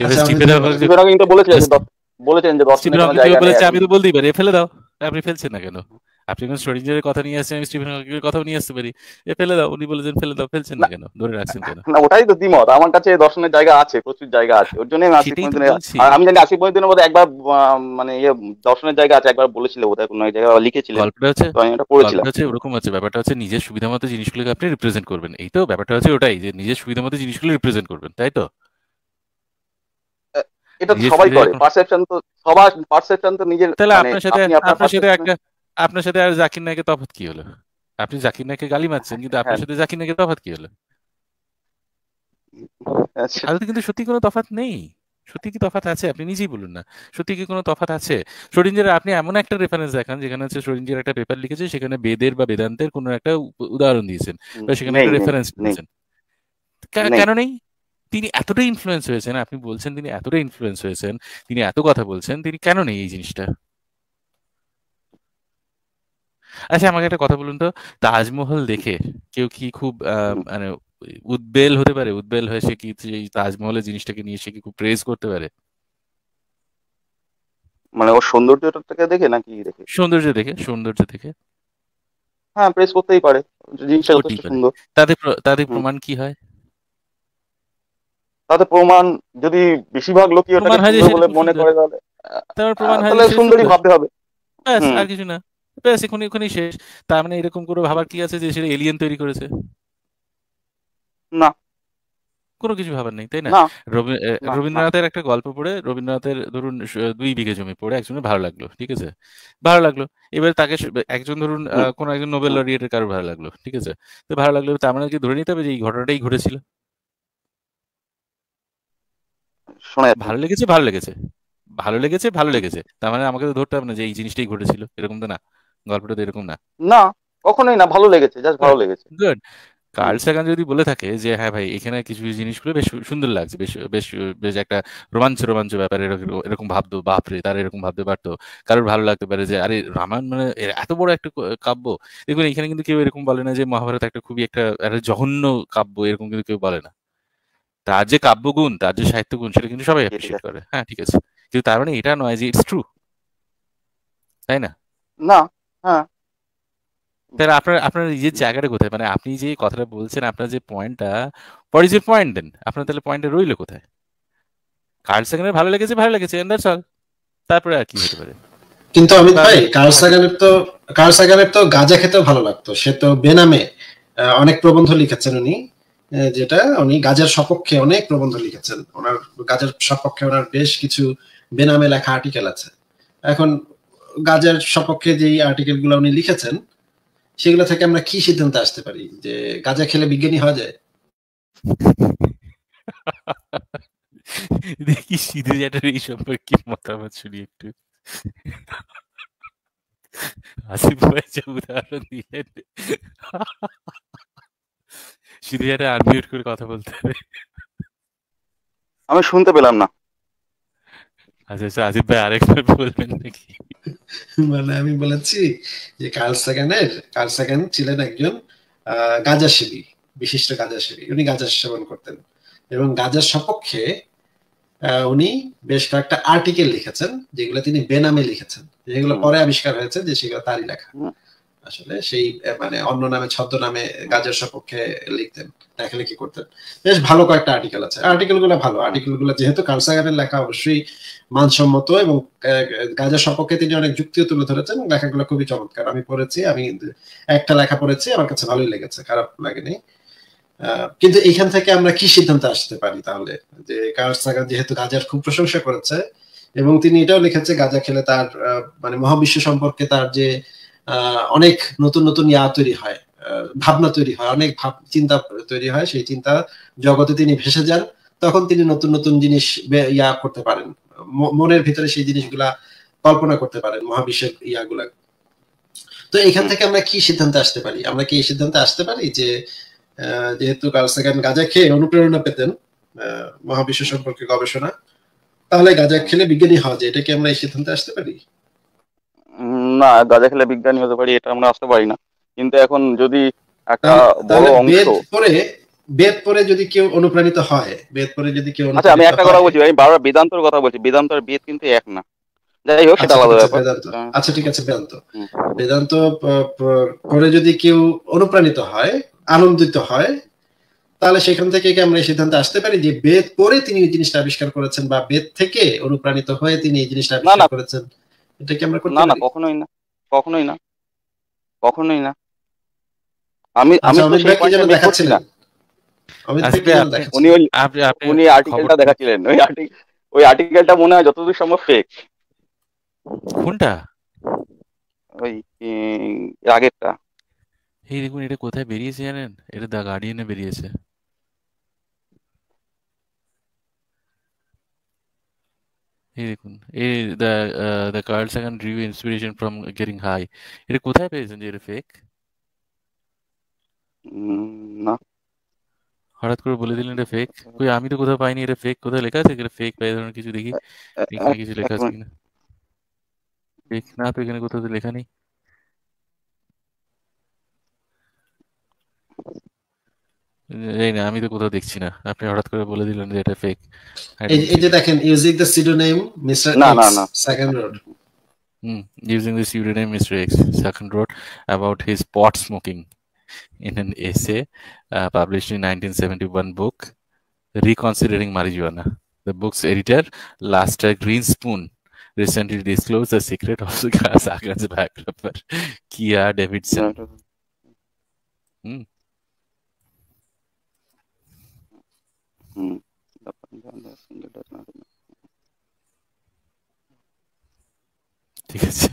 আচ্ছা, স্টিফেন হকিং তো বলেছিলেন বলেছেন যে বলেছে আমি তো বলতেই পারি। ফেলে দাও আপনি ফেলছেন না কেন? আপনি যখন স্টোরেঞ্জের কথা নিয়ে আসছেন আমি স্টিফেন হকিং এর কথাও নিয়ে আসতে পারি। এ ফেলে দাও উনি বলেছেন ফেলে দাও ফেলছেন না কেন? ধরে রাখছেন কেন? না ওটাই তো দ্বিমত। আমার কাছে দর্শনের জায়গা আছে প্রচুর জায়গা আছে। ওর জন্য আমি আসিফ। আর আমি জানি আসিফ মহিউদ্দিনের মধ্যে একবার মানে ইয়ে দর্শনের জায়গা আছে একবার বলেছিল বোধহয় কোনো এক জায়গায় লিখেছিলেন। গল্পটা হচ্ছে তো আমি পড়েছিলাম। হচ্ছে ওরকম হচ্ছে ব্যাপারটা হচ্ছে নিজের সুবিধা মতো জিনিসগুলোকে আপনি রিপ্রেজেন্ট করবেন। এই তো ব্যাপারটা হচ্ছে ওটাই যে নিজের সুবিধা মতো জিনিসগুলো রিপ্রেজেন্ট করবেন তাই তো? এটা তো সবাই করে। পারসেপশন তো সবার পারসেপশন তো নিজের তাহলে মানে আপনার সাথে আপনি আপনার সাথে একটা আপনার সাথে আর জাকির নায়কের তফাৎ কি হলো? আপনি জাকির নায়কে গালি মারছেন কিন্তু আপনার হ্যাঁ। সাথে জাকির নায়কের তফাৎ কি হলো? আচ্ছা, তাহলে কিন্তু সত্যি কোনো তফাৎ নেই। সত্যি কি তফাৎ আছে? আপনি নিজেই বলুন না। সত্যি কি কোনো তফাৎ আছে? সরিঞ্জের আপনি এমন একটা রেফারেন্স দেখান যেখানে হচ্ছে সরিঞ্জের একটা পেপার লিখেছে সেখানে বেদের বা বেদান্তের কোনো একটা উদাহরণ দিয়েছেন বা সেখানে একটা রেফারেন্স দিয়েছেন কেন নেই? তিনি এতটাই ইনফ্লুয়েন্স হয়েছেন আপনি বলছেন তিনি এতটাই ইনফ্লুয়েন্স হয়েছেন তিনি এত কথা বলছেন তিনি কেন নেই এই জিনিসটা? আচ্ছা আমাকে একটা কথা বলুন তো। তাজমহল দেখে কেউ কি খুব মানে উদ্বেল হতে পারে? উদ্বেল হয়ে সে কি এই তাজমহলের জিনিসটাকে নিয়ে সে কি খুব প্রেজ করতে পারে? মানে ওর সৌন্দর্যটাকে দেখে নাকি দেখে? সৌন্দর্য দেখে সৌন্দর্য দেখে। হ্যাঁ প্রেস করতেই পারে। জিনিসটা যথেষ্ট সুন্দর। তাতে তাতে প্রমাণ কি হয়? তাতে প্রমাণ যদি বেশিরভাগ লোকই ওটাকে সুন্দর বলে মনে করে তাহলে। তার প্রমাণ তাহলে যে সুন্দরই ভাবতে হবে। ব্যাস আর কিছু না। ব্যাস এখানে ওখানেই শেষ। তার মানে এরকম করে ভাবার কি আছে যে সেটা এলিয়েন তৈরি করেছে? না। কোনো কিছু ভাবার নেই তাই না? রবীন্দ্রনাথের একটা গল্প পড়ে। রবীন্দ্রনাথের ধরুন দুই বিঘে জমি পড়ে একজনের ভালো লাগল ঠিক আছে? ভালো লাগল। এবার তাকে একজন ধরুন। কোনো একজন নোবেল লরিয়েটের কারও ভালো লাগল ঠিক আছে? তো ভালো লাগল তার মানে কি ধরে নিতে হবে যে এই ঘটনাটাই ঘটেছিল। শোনা যাচ্ছে। ভালো লেগেছে ভালো লেগেছে। ভালো লেগেছে ভালো লেগেছে। তার মানে আমাকে তো ধরতে হবে না যে এই জিনিসটাই ঘটেছিল এরকম তো না। গল্পটা তো এরকম না। না কখনোই না ভালো লেগেছে জাস্ট ভালো লেগেছে। গুড কার্ল সাগান যদি বলে থাকে যে হ্যাঁ ভাই এখানে কিছু কিছু জিনিসগুলো বেশ সুন্দর লাগছে বেশ বেশ বেশ একটা রোমাঞ্চ রোমাঞ্চ ব্যাপার এরকম এরকম ভাবতো বাপরে তারা এরকম ভাবতে পারতো। কারোর ভালো লাগতে পারে যে আরে রামায়ণ মানে এত বড় একটা কাব্য। দেখুন এখানে কিন্তু কেউ এরকম বলে না যে মহাভারত একটা খুবই একটা একটা জঘন্য কাব্য এরকম কিন্তু কেউ বলে না। তার যে কাব্যগুণ তার যে সাহিত্য গুণ সেটা কিন্তু সবাই অ্যাপ্রিসিয়েট করে। হ্যাঁ ঠিক আছে। কিন্তু তার মানে এটা নয় যে ইটস ট্রু তাই না? না হ্যাঁ। তাহলে আপনার আপনার নিজের জায়গাটা কোথায়? মানে আপনি যে কথাটা বলছেন আপনার যে পয়েন্টটা পর ইজ পয়েন্ট দেন আপনার তাহলে পয়েন্টটা রইল কোথায়? কার্ল সেকেন্ডের ভালো লেগেছে ভালো লেগেছে এন্ড দ্যাটস অল তারপরে আর কি হতে পারে? কিন্তু অমিত ভাই কার্ল সাগানের তো কার্ল সাগানের তো গাঁজা খেতেও ভালো লাগতো। সে তো বেনামে আহ, অনেক প্রবন্ধ লিখেছেন উনি। যেটা উনি গাজার সপক্ষে অনেক প্রবন্ধ লিখেছেন। ওনার গাজার সপক্ষে ওনার বেশ কিছু বেনামে লেখা আর্টিকেল আছে। এখন গাজার সপক্ষে যে আর্টিকেলগুলো উনি লিখেছেন, সেগুলো থেকে আমরা কি সিদ্ধান্তে আসতে পারি যে গাজা খেলে বিজ্ঞানী হওয়া যায়? দেখি সিধু জ্যাটার এই সম্পর্কে মতামত শুনি একটু। আসিফ ভাই যে উদাহরণ দিলেন। সিধু আনমিউট করে কথা বলতে হবে। আমি শুনতে পেলাম না। আচ্ছা আচ্ছা আসিফ ভাই আরেকবার বলবেন নাকি? মানে আমি বলেছি যে কার্ল সাগানের কার্ল সাগান ছিলেন একজন আহ, গাঁজা সেবী বিশিষ্ট গাঁজা সেবী। উনি গাঁজা সেবন করতেন এবং গাঁজার সপক্ষে আহ, উনি বেশ কয়েকটা আর্টিকেল লিখেছেন যেগুলো তিনি বেনামে লিখেছেন যেগুলো পরে আবিষ্কার হয়েছে যে সেগুলো তারই লেখা। আসলে সেই মানে অন্য নামে ছদ্ম নামে গাজের সপক্ষে লিখতেন, লেখালেখি করতেন। বেশ ভালো কয়েকটা আর্টিকেল আছে। আর্টিকেলগুলো ভালো। আর্টিকেলগুলো যেহেতু কালসাগারের লেখা অবশ্যই মানসম্মত এবং গাজার সপক্ষে তিনি অনেক যুক্তিও তুলে ধরেছেন লেখাগুলো খুবই চমৎকার। আমি পড়েছি, আমি একটা লেখা পড়েছি, আমার কাছে ভালোই লেগেছে, খারাপ লাগেনি। কিন্তু এখান থেকে আমরা কি সিদ্ধান্ত আসতে পারি তাহলে? যে কার্সাগার যেহেতু গাজার খুব প্রশংসা করেছে এবং তিনি এটাও লিখেছে, গাজা খেলে তার মানে মহাবিশ্ব সম্পর্কে তার যে অনেক নতুন নতুন ইয়া তৈরি হয় ভাবনা তৈরি হয়, অনেক ভাব, চিন্তা তৈরি হয়, সেই চিন্তা জগতে তিনি ভেসে যান, তখন তিনি নতুন নতুন জিনিস ইয়া করতে পারেন। মনের ভিতরে সেই জিনিসগুলা কল্পনা করতে পারেন, মহাবিশ্বের ইয়াগুলা। তো এখান থেকে আমরা কি সিদ্ধান্তে আসতে পারি? আমরা কি এই সিদ্ধান্তে আসতে পারি যে যেহেতু কার্ল সেকেন্ড গাঁজা খেয়ে অনুপ্রেরণা পেতেন মহাবিশ্ব সম্পর্কে গবেষণা, তাহলে গাঁজা খেলে বিজ্ঞানী হওয়া যায়। এটা কি আমরা এই সিদ্ধান্তে আসতে পারি? না গাঁজা খেলে বিজ্ঞানী হতে পারি এটা আমরা আসতে পারি না। কিন্তু এখন যদি একটা বড় অংশ পরে বেদ পরে যদি কেউ অনুপ্রাণিত হয় বেদ পরে যদি কেউ আচ্ছা আমি একটা কথা বলছি আমি বারবার বেদান্তর কথা বলছি বেদান্ত আর বেদ কিন্তু এক না। যাই হোক সেটা আলাদা ব্যাপার। হ্যাঁ। আচ্ছা ঠিক আছে বেদান্ত। বেদান্ত পরে যদি কেউ অনুপ্রাণিত হয় আনন্দিত হয় তাহলে সেখান থেকে কি আমরা এই সিদ্ধান্তে আসতে পারি যে বেদ পরে তিনি এই জিনিসটা আবিষ্কার করেছেন বা বেদ থেকে অনুপ্রাণিত হয়ে তিনি এই জিনিসটা আবিষ্কার করেছেন? এটা কি আমরা না না কখনোই না কখনোই না কখনোই না। আমি আচ্ছা, আমি তো সেই দেখাচ্ছি না উনি উনি আর্টিকেলটা দেখাচ্ছিলেন। ওই আর্টিকেল ওই আর্টিকেলটা মনে হয় যতদূর সম্ভব ফেক কোনটা? ওই আগেরটা। এই দেখুন এটা কোথায় বেরিয়েছে জানেন? এটা দা গার্ডিয়ানে বেরিয়েছে। এই দেখুন এই the the Carl Sagan review inspiration from getting high এটা কোথায় পেয়েছেন যে এটা ফেক না। হঠাৎ করে বলে দিলেন এটা ফেক কই আমি তো কোথাও পাইনি এটা ফেক কোথায় লেখা আছে? এটা ফেক বা এই ধরনের কিছু দেখি। এখানে কিছু লেখা আছে কিনা? ফেক না তো এখানে কোথাও তো লেখা নেই। এই না আমি তো কোথাও দেখছি না আপনি হঠাৎ করে বলে দিলেন যে এটা ফেক এই যে দেখেন ইউজিং দ্য সিডোনেম মিস্টার না না না second road Hmm. Using the pseudonym Mr. X, Second wrote about his pot smoking in an essay uh, published in 1971 book, Reconsidering Marijuana. The book's editor, Laster Greenspoon, recently disclosed the secret of Sagan's biographer, Kia Davidson. Hmm. ঠিক আছে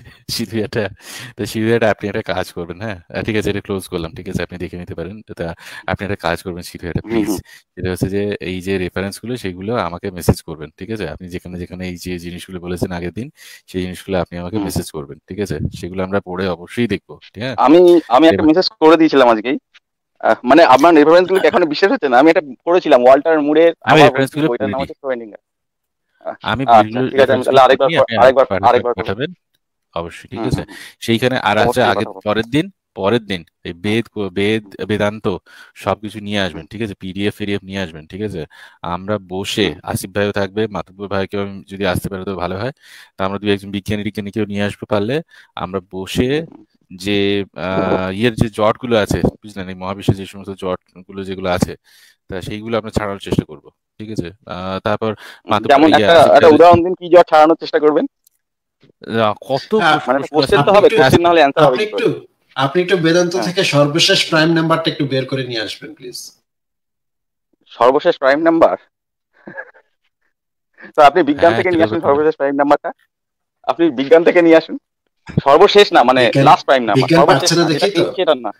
আপনি একটা কাজ করবেন হ্যাঁ ঠিক আছে এটা ক্লোজ করলাম ঠিক আছে আপনি দেখে নিতে পারেন তা আপনি একটা কাজ করবেন প্লিজ যেটা হচ্ছে যে এই যে রেফারেন্সগুলো সেগুলো আমাকে মেসেজ করবেন ঠিক আছে আপনি যেখানে যেখানে এই যে জিনিসগুলো বলেছেন আগের দিন সেই জিনিসগুলো আপনি আমাকে মেসেজ করবেন ঠিক আছে সেগুলো আমরা পড়ে অবশ্যই দেখব ঠিক আছে আমি আমি একটা মেসেজ করে দিয়েছিলাম আজকেই মানে আপনার রেফারেন্সগুলো এখন বিশ্বাস হচ্ছে না? আমি এটা করেছিলাম ওয়াল্টার মুরের আমি রেফারেন্সগুলো আমি আরেকবার আরেকবার আরেকবার পাঠাবেন অবশ্যই ঠিক আছে? সেইখানে আর আছে আগের পরের দিন পরের দিন এই বেদ বেদ বেদান্ত সবকিছু নিয়ে আসবেন ঠিক আছে? পিডিএফ ফিডিএফ নিয়ে আসবেন ঠিক আছে? আমরা বসে আসিফ ভাইও থাকবে মাতুব্বর ভাইকেও যদি আসতে পারে তো ভালো হয়। তা আমরা দু একজন বিজ্ঞানী টিজ্ঞানীকেও নিয়ে আসতে পারলে। আমরা বসে যে ইয়ের যে জটগুলো আছে বুঝলেন? এই মহাবিশ্বের যে সমস্ত জটগুলো যেগুলো আছে তা সেইগুলো আমরা ছাড়ানোর চেষ্টা করব ঠিক আছে? তারপর যেমন একটা উদাহরণ দিন কি জট ছাড়ানোর চেষ্টা করবেন? কত মানে কোশ্চেন তো হবে কোশ্চেন না হলে অ্যানসার হবে একটু আপনি একটু বেদান্ত থেকে সর্বশেষ প্রাইম নাম্বারটা একটু বের করে নিয়ে আসবেন প্লিজ সর্বশেষ প্রাইম নাম্বার তো আপনি বিজ্ঞান থেকে নিয়ে আসুন সর্বশেষ প্রাইম নাম্বারটা আপনি বিজ্ঞান থেকে নিয়ে আসুন। সর্বশেষ না মানে লাস্ট প্রাইম নাম্বার সর্বশেষ না দেখি তো। না।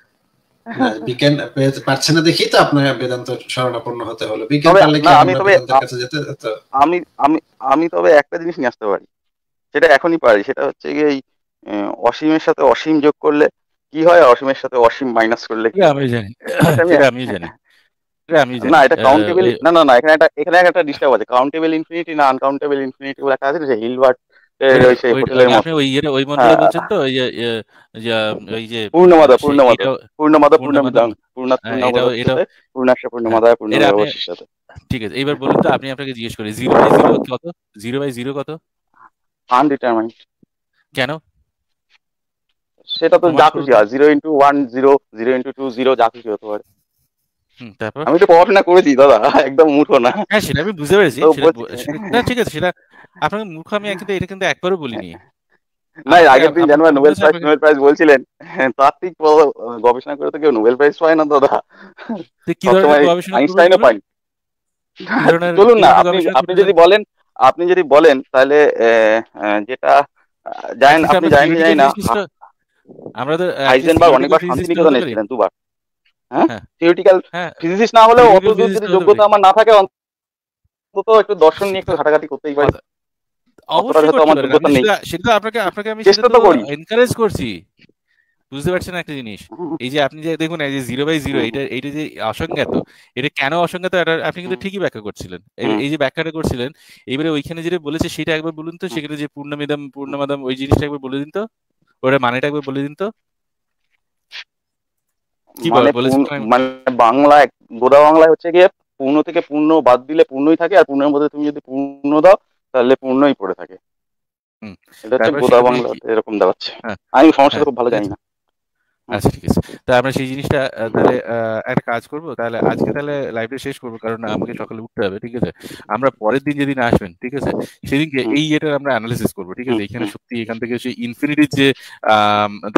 বিজ্ঞান পারছে না দেখি তো আপনার বেদান্ত শরণাপন্ন হতে হলো। বিজ্ঞান পারলে কি আমি তবে আমি আমি আমি তবে একটা জিনিস নিয়ে আসতে পারি সেটা এখনই পারি সেটা হচ্ছে গিয়ে এই অসীমের সাথে অসীম যোগ করলে কি হয় অসীমের সাথে অসীম মাইনাস করলে কি আমি জানি আমি জানি না এটা কাউন্টেবল না না না এখানে একটা এখানে একটা ডিস্টার্ব আছে। কাউন্টেবল ইনফিনিটি না আনকাউন্টেবল ইনফিনিটি বলে একটা আছে যে হিলবার্ট পূর্ণমাদা পূর্ণমাদা পূর্ণমাদা পূর্ণমিদাং পূর্ণাক্ষ পূর্ণমাদায় পূর্ণ ঠিক আছে এইবার বলুন তো আপনি আপনাকে জিজ্ঞেস করি জিরো বাই জিরো কত? জিরো বাই জিরো কত? আনডিটারমাইন্ড কেন? সেটা তো যা খুশি হয় zero into one zero zero into two zero যা খুশি হতে পারে। আমি তো পড়াশোনা করেছি দাদা একদম মূর্খ না। হ্যাঁ সেটা আমি বুঝতে পেরেছি না ঠিক আছে সেটা আপনাকে মূর্খ আমি কিন্তু এটা কিন্তু একবারও বলিনি। না আগের দিন আপনাকে নোবেল প্রাইজ নোবেল প্রাইজ বলছিলেন হ্যাঁ, তাত্ত্বিক গবেষণা করে তো কেউ নোবেল প্রাইজ পায় না দাদা। কি ধরনের গবেষণা আইনস্টাইনও ধরনের চলুন না আপনি আপনি যদি বলেন আপনি যদি বলেন তাহলে যেটা জানেন আপনি আমরা জানেন না আমরা তো হাইজেনবার্গ অনেকবার শান্তিনিকেতন এসেছিলেন দুবার। হ্যাঁ? হ্যাঁ। থিওরিটিক্যাল হ্যাঁ। ফিজিসিস্ট না হলেও অত দূর যদি যোগ্যতা আমার না থাকে অন্তত একটু দর্শন নিয়ে একটু ঘাটাঘাটি করতেই পারি। সেটা আপনাকে আপনাকে আমি চেষ্টা তো করি। এনকারেজ করছি। বুঝতে পারছেন একটা জিনিস? এই যে আপনি যে দেখুন এই যে জিরো বাই জিরো এটা এটা যে অসংজ্ঞাত এটা কেন অসংজ্ঞাত? এটা আপনি কিন্তু ঠিকই ব্যাখ্যা করছিলেন। এই যে ব্যাখ্যাটা করছিলেন এবারে ওইখানে যেটা বলেছে সেটা একবার বলুন তো। সেখানে যে পূর্ণমিদম পূর্ণমাদাম ওই জিনিসটা একবার বলে দিন তো। ওটা মানেটা একবার বলে দিন তো। মানে বল- মানে বাংলায় গোদা বাংলায় হচ্ছে গিয়ে পূর্ণ থেকে পূর্ণ বাদ দিলে পূর্ণই থাকে আর পূর্ণের মধ্যে তুমি যদি পূর্ণ দাও তাহলে পূর্ণই পড়ে থাকে। এটা হচ্ছে গোদা বাংলা এরকম দেখাচ্ছে। হ্যাঁ। আমি সমস্যাটা হ্যাঁ খুব ভালো ঠিক জানি না। আচ্ছা ঠিক আছে। তা আমরা সেই জিনিসটা তাহলে একটা কাজ করব। তাহলে আজকে তাহলে লাইভটা শেষ করব কারণ আমাকে সকালে উঠতে হবে ঠিক আছে? আমরা পরের দিন যেদিন আসবেন ঠিক আছে? সেদিনকে এই ইয়েটার আমরা অ্যানালিসিস করব ঠিক আছে? এখানে সত্যি এখান থেকে সেই ইনফিনিটির যে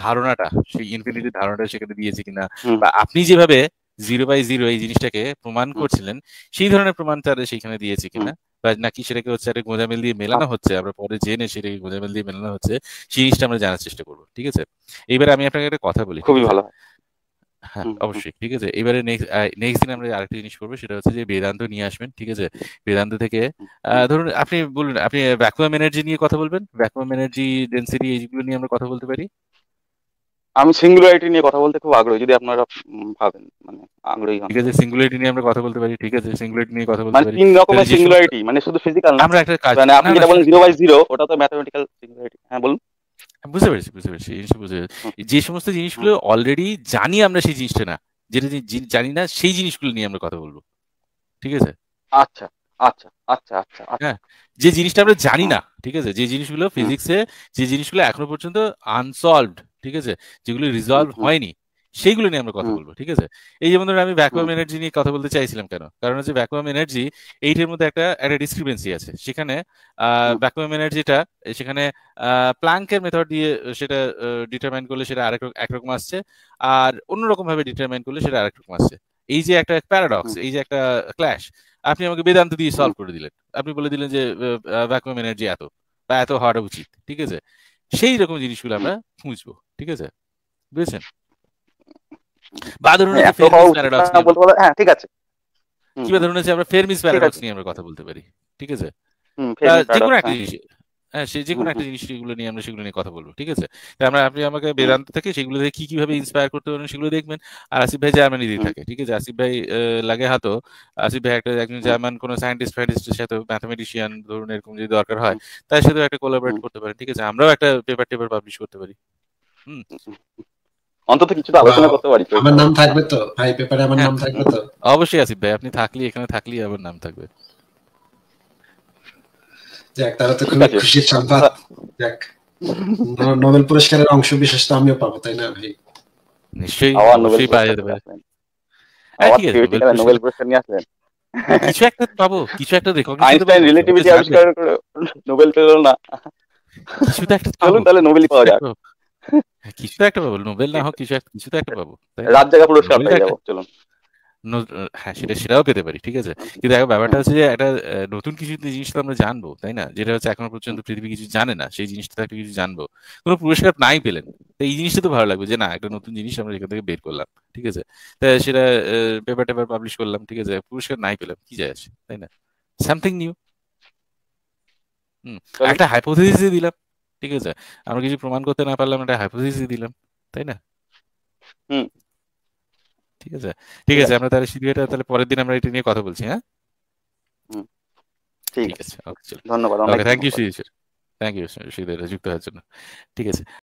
ধারণাটা সেই ইনফিনিটির ধারণাটা সেখানে দিয়েছে কিনা বা আপনি যেভাবে জিরো বাই জিরো এই জিনিসটাকে প্রমাণ করছিলেন সেই ধরনের প্রমাণ তারা সেখানে দিয়েছে কিনা বা নাকি সেটাকে হচ্ছে একটা গোঁজামিল দিয়ে মেলানো হচ্ছে আমরা পরে জেনে সেটাকে গোঁজামিল দিয়ে মেলানো হচ্ছে সেই জিনিসটা আমরা জানার চেষ্টা করব ঠিক আছে? এইবার আমি আপনাকে একটা কথা বলি খুবই ভালো হ্যাঁ। অবশ্যই ঠিক আছে? এবারে নেক্সট নেক্সট দিন আমরা আরেকটা জিনিস করব সেটা হচ্ছে যে বেদান্ত নিয়ে আসবেন ঠিক আছে? বেদান্ত থেকে আহ, ধরুন আপনি বলুন আপনি ভ্যাকুয়াম এনার্জি নিয়ে কথা বলবেন? ভ্যাকুয়াম এনার্জি ডেন্সিটি এইগুলো নিয়ে আমরা কথা বলতে পারি? আমি সিঙ্গুলারিটি নিয়ে কথা বলতে খুব আগ্রহী যদি আপনারা ভাবেন মানে আগ্রহী হন। ঠিক আছে সিঙ্গুলারিটি নিয়ে আমরা কথা বলতে পারি ঠিক আছে সিঙ্গুলারিটি নিয়ে কথা বলতে পারি। মানে তিন রকমের সিঙ্গুলারিটি মানে শুধু ফিজিক্যাল না। আমরা একটা কাজ মানে আপনি যেটা বলেন সেটা জিরো বাই জিরো ওটা তো ম্যাথমেটিক্যাল সিঙ্গুলারিটি হ্যাঁ বলুন। বুঝতে পেরেছি বুঝতে পেরেছি জিনিসটা বুঝতে পেরেছি। যে সমস্ত জিনিসগুলো অলরেডি জানি আমরা সেই জিনিসটা না যেটা জানি না সেই জিনিসগুলো নিয়ে আমরা কথা বলব। ঠিক আছে? আচ্ছা আচ্ছা আচ্ছা আচ্ছা আচ্ছা। হ্যাঁ যে জিনিসটা আমরা জানি না ঠিক আছে? যে জিনিসগুলো ফিজিক্সে যে জিনিসগুলো এখনও পর্যন্ত আনসলভড ঠিক আছে? যেগুলো রিজলভ হয়নি সেইগুলো নিয়ে আমরা কথা বলব ঠিক আছে? এই যেমন ধরুন আমি ভ্যাকুয়াম এনার্জি নিয়ে কথা বলতে চাইছিলাম কেন? কারণ হচ্ছে ভ্যাকুয়াম এনার্জি এইটার মধ্যে একটা একটা ডিসক্রিপেন্সি আছে। সেখানে ভ্যাকুয়াম এনার্জিটা সেখানে প্ল্যাঙ্কের মেথড দিয়ে সেটা ডিটারমাইন করলে সেটা আরেক একরকম আসছে আর অন্যরকম ভাবে ডিটারমাইন করলে সেটা আরেক রকম আসছে। এই যে একটা প্যারাডক্স এই যে একটা ক্ল্যাশ আপনি আমাকে বেদান্ত দিয়ে সলভ করে দিলেন। আপনি বলে দিলেন যে ভ্যাকুয়াম এনার্জি এত বা এত হওয়াটা উচিত ঠিক আছে? সেই রকম জিনিসগুলো আমরা খুঁজবো ঠিক আছে? বুঝেছেন? বা ধরুন হ্যাঁ, বলে হ্যাঁ ঠিক আছে। কিংবা ধরুন আমরা ফেরমিস প্যারাডক্স নিয়ে আমরা কথা বলতে পারি ঠিক আছে? যে কোনো একটা জিনিস হ্যাঁ সে যে কোনো একটা জিনিস সেগুলো নিয়ে আমরা সেগুলো নিয়ে কথা বলব ঠিক আছে? আমরা আপনি আমাকে বেদান্ত থেকে সেগুলো থেকে কি কীভাবে ইন্সপায়ার করতে পারেন সেগুলো দেখবেন। আর আসিফ ভাই জার্মানি দিয়ে থাকে ঠিক আছে? আসিফ ভাই লাগে হাতো আসিফ ভাই একটা একজন জার্মান কোনো সায়েন্টিস্ট ফাইন্টিস্টের সাথে ম্যাথমেটিশিয়ান ধরুন এরকম যদি দরকার হয় তার সাথেও একটা কোলাবরেট করতে পারেন ঠিক আছে? আমরাও একটা পেপার টেপার পাবলিশ করতে পারি। হুম। অন্তত কিছুটা আলোচনা করতে পারি আমার নাম থাকবে তো? ভাই পেপারে আমার হ্যাঁ নাম থাকবে তো? অবশ্যই আসিফ ভাই আপনি থাকলে এখানে থাকলেই আমার নাম থাকবে। যাক তাহলে তো খুবই খুশির সংবাদ যাক নোবেল পুরস্কারের অংশ বিশেষ তো আমিও পাবো তাই না ভাই? নিশ্চয়ই নোবেল অবশ্যই পাওয়া পুরস্কার নিয়ে আসলেন হ্যাঁ নোবেল পুরস্কার। নিয়ে আসলেন কিছু একটা পাবো কিছু একটা রেকগনিশন তো আইনস্টাইন পাবো রিলেটিভিটি আবিষ্কার করে নোবেল পেল না। কিছু তো একটা চলুন তাহলে নোবেলই পাওয়া যাক। হ্যাঁ, কিছু তো একটা পাবো নোবেল না হোক কিছু একটা কিছু তো একটা পাবো রাত জায়গা পুরস্কার পেয়ে যাব চলুন। হ্যাঁ সেটা সেটাও পেতে পারি ঠিক আছে? কিন্তু এখন ব্যাপারটা হচ্ছে যে একটা নতুন কিছু জিনিস তো আমরা জানব তাই না? যেটা হচ্ছে এখনও পর্যন্ত পৃথিবী কিছু জানে না সেই জিনিসটা একটা কিছু জানব। কোনো পুরস্কার নাই পেলেন তো এই জিনিসটা তো ভালো লাগবে যে না একটা নতুন জিনিস আমরা এখান থেকে বের করলাম ঠিক আছে? তা সেটা পেপার টেপার পাবলিশ করলাম ঠিক আছে? পুরস্কার নাই পেলাম কি যায় আসে তাই না? সামথিং নিউ হুম একটা হাইপোথিসিস দিলাম ঠিক আছে? আমরা কিছু প্রমাণ করতে না পারলাম একটা হাইপোথিসিস দিলাম তাই না? হুম। ঠিক আছে ঠিক আছে আমরা তাহলে শিডিউলটা তাহলে পরের দিন আমরা এটা নিয়ে কথা বলছি হ্যাঁ ঠিক আছে ওকে চলো ধন্যবাদ okay thank you Shri thank you Shri যুক্ত হওয়ার জন্য ঠিক আছে